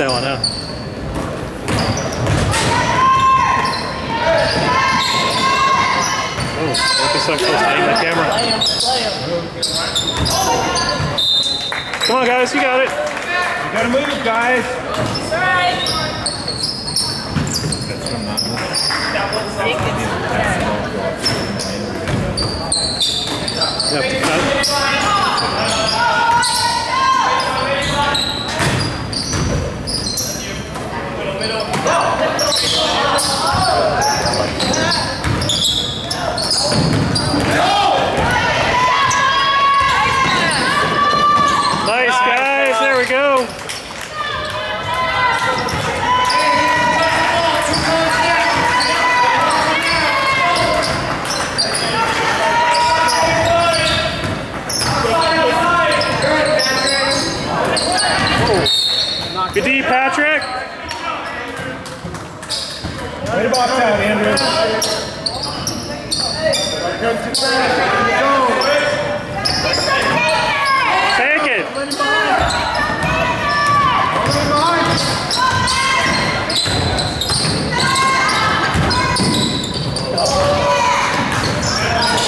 that one, huh? Oh, focus on close to the camera. Come on, guys, you got it. You gotta move, guys. Yep, cut. Nice, guys. There we go. Good D, Patrick. Way to box out, Andrew. Take it.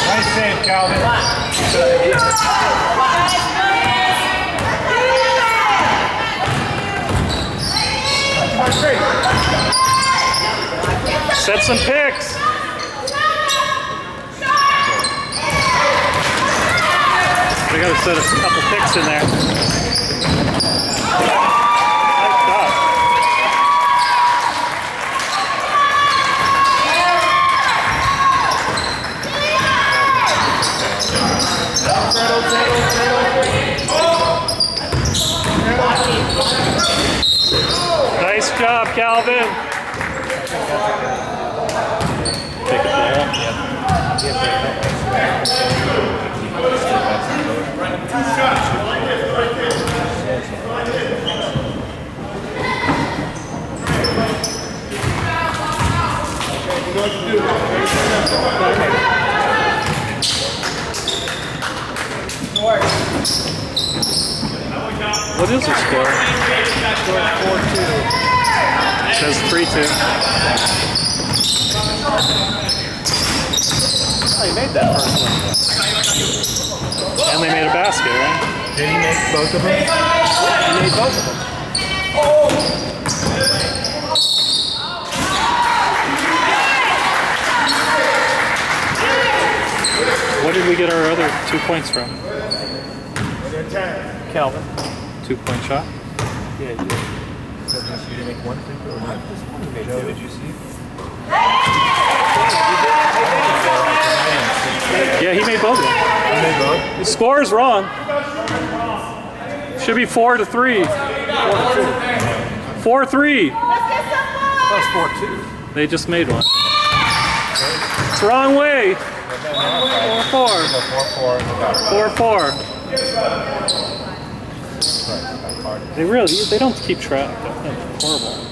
Nice save, Calvin. Set some picks. We gotta set a couple picks in there. Nice job. Nice job, Calvin. Take a ball. What is the score? Four, two. It says 3 2. Oh, made that first one. And they made a basket, right? Did he make both of them? You made both of them. What did we get our other two points from? Calvin. Two point shot? Yeah, you did. So you didn't make one free throw or not? Joe, did you see? Yeah, he made both both? The score is wrong. Should be four to three. Four three. Plus four two. They just made one. It's wrong way. Four four. Four four. They really they don't keep track. That's horrible.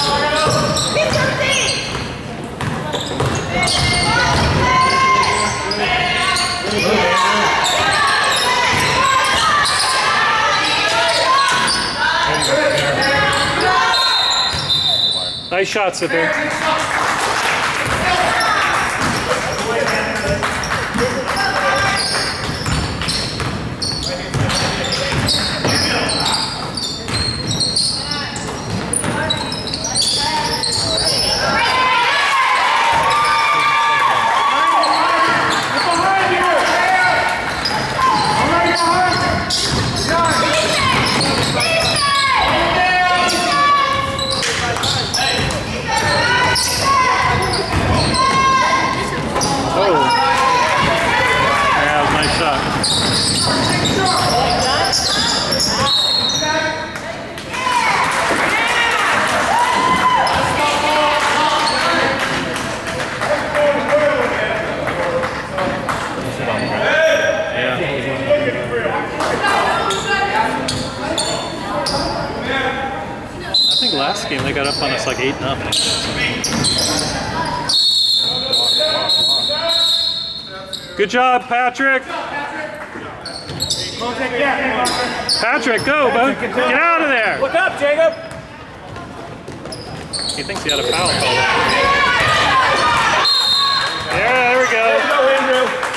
Nice shot, Sipper. Last game they got up on us like 8 nothing. Good job, Patrick. Patrick, go, bud. Get out of there. Look up, Jacob! He thinks he had a foul call. Yeah, there we go. Go, Andrew!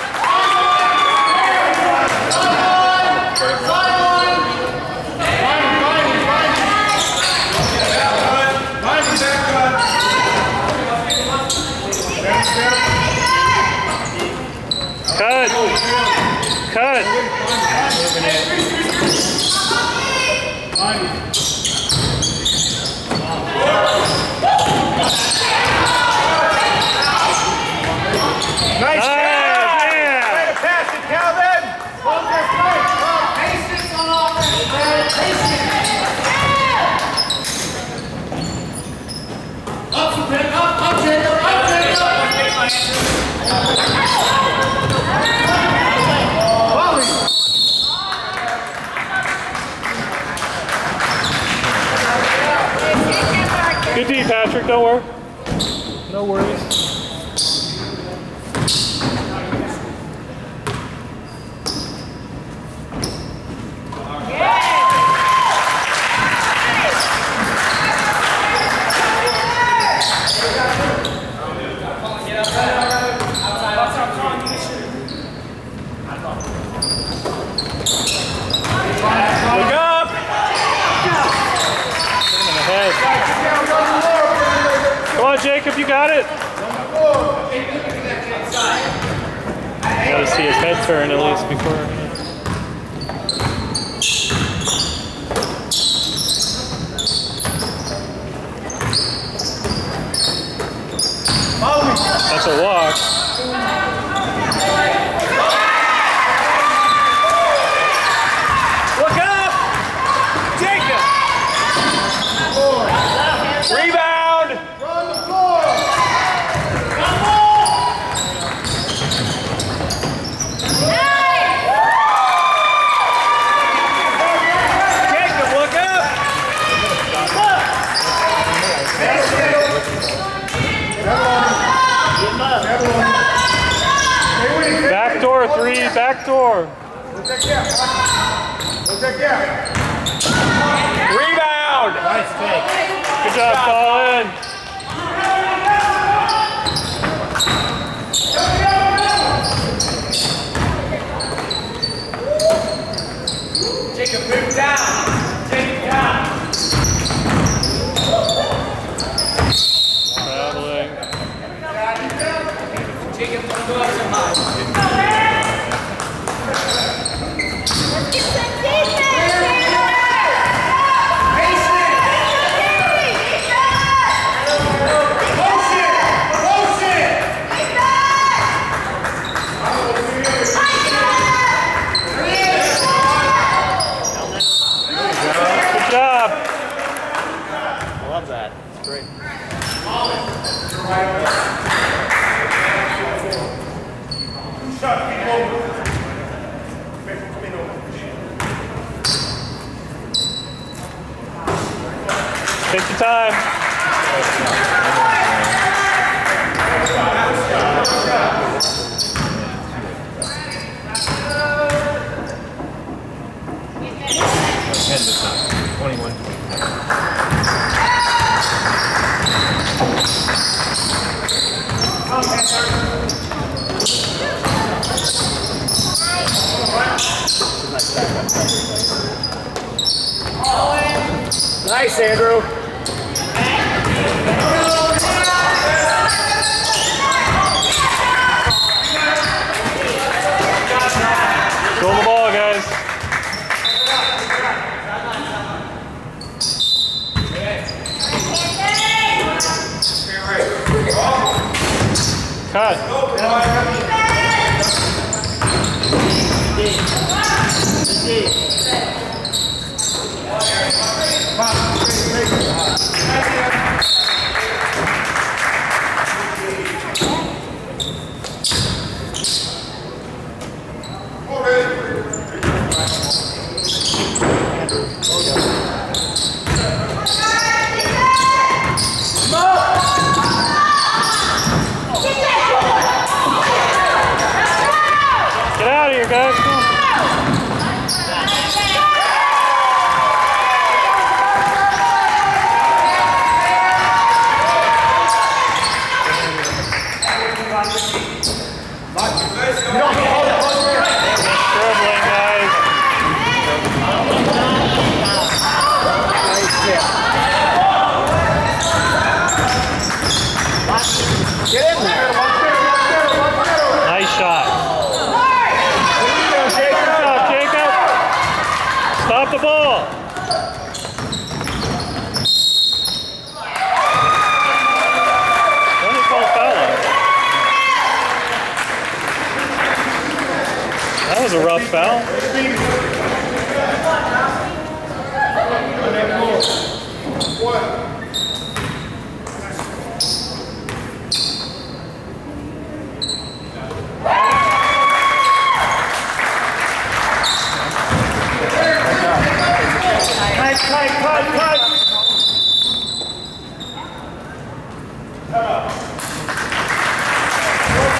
Cut. Cut. Nice Nice, job! yeah. Way to pass it, Calvin! Good D, Patrick. Don't worry. No worries. Look up! In the head. Come on, Jacob. You got it. Got to see his head turn at least before. That's a walk. Look up! Jacob! Rebound! Jacob, look up! Back door three. Back door. Rebound! Nice take. Good job, Colin. Jacob, move down! Take it down! Traveling. Jacob, don't go up so high. Good job. Love that. It's great. Take your time. Henderson, 21 Nice, Andrew. Cara. Cara. The ball. That was a rough foul. Tight,